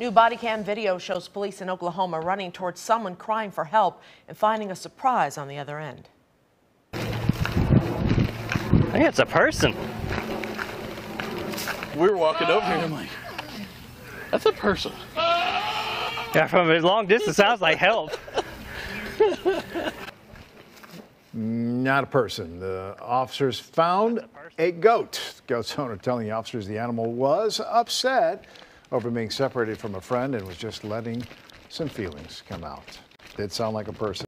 New body cam video shows police in Oklahoma running towards someone crying for help and finding a surprise on the other end. I think it's a person. We were walking over here. I'm like, that's a person. Yeah, from a long distance, sounds like help. Not a person. The officers found a goat. Goat's owner telling the officers the animal was upset over being separated from a friend and was just letting some feelings come out. Did sound like a person.